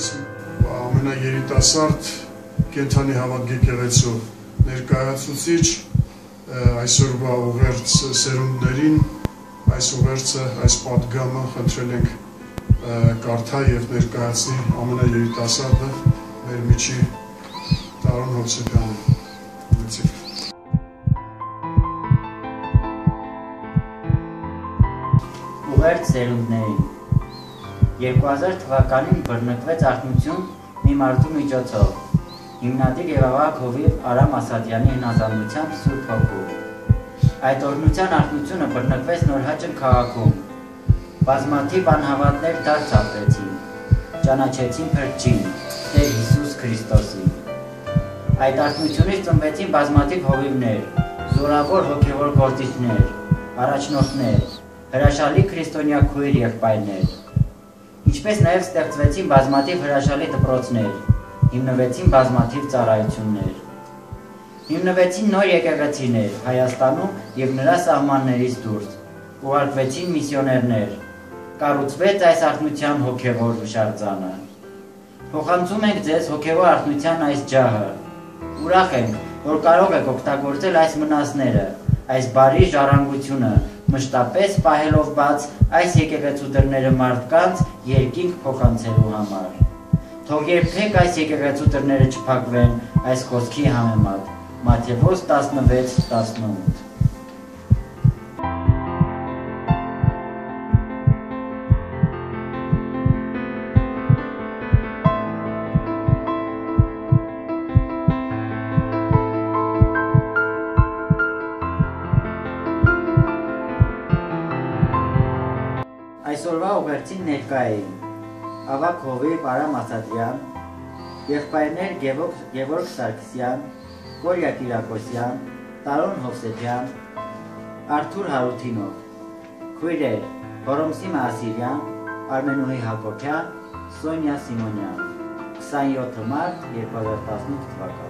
ես ամենաերիտասարդ կենթանի հավաք եկեղեցու ներկայացուցիչ այսօրվա ուղերձ սերունդներին այս ուղերձը, այս պատգամը խնդրել ենք կարդա եւ ներկայացնի ամենաերիտասարդը մեր միջի Տարոն Հովսեփյանը։ Ուղերձ սերունդներին 2000 թվականին բռնկվեց արտնություն մի մարդու միջոցով։ Հիմնադիր եւ ավակ հովիվ Արամ Ասադյանի հնազանդությամբ Սուրբ Հոգու։ Այդ օրնության արտնությունը բռնկվեց Նորհաճն քաղաքում։ Բազմաթիվ անհավատներ դարձ ապրեցին։ Ճանաչեցին Փրկչին, Տեր Հիսուս Քրիստոսին։ Այդ արտնությունից ծնվեցին բազմաթիվ հովիվներ, զորավոր հոգևոր գործիչներ, առաջնորդներ, հրաշալի քրիստոնյա քույր եղբայրներ ինչպես նաև ստեղծվեցին բազմաթիվ հրաշալի դպրոցներ, հիմնվեցին բազմաթիվ ծառայություններ։ Հիմնվեցին նոր եկեղեցիներ Հայաստանում եւ նրա սահմաններից դուրս։ Ուղարկվեցին միսիոներներ։ Կառուցվեց այս արտնության հոգևոր հուշարձանը։ Փոխանցում ենք ձեզ հոգևոր արտնության այս ջահը։ Ուրախ ենք, որ կարող եք օգտագործել այս մնացները, այս բարի ժառանգությունը, մշտապես պահելով բաց այս եկեղեցու դռները մարդկանց երկինք փոխանցելու համար։ Թող երբեք այս եկեղեցու դռները չփակվեն այս խոսքի համեմատ։ Մատթեոս 16:18 Այսօրվա ուղերձին ներկա էին. Ավակ Հովիվ Արամ Ասատրյան, եղբայրներ Գևորգ Սարգսյան, Կորյա Կիրակոսյան, Տարոն Հովսեփյան, Արթուր Հարութինով, քույրեր Հորոմսի Մասիրյան, Արմենուհի Հակոբյան, Սոնյա Սիմոնյան 27 մարտ 2018 թվական